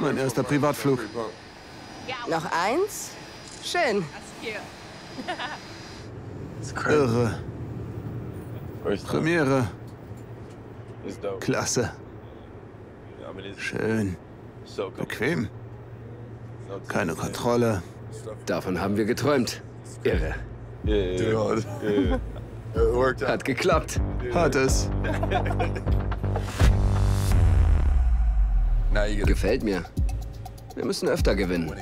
Mein erster Privatflug. Noch eins? Schön. Irre. Premiere. Klasse. Schön. Bequem. Keine Kontrolle. Davon haben wir geträumt. Irre. Hat geklappt. Hat es. Gefällt mir. Wir müssen öfter gewinnen.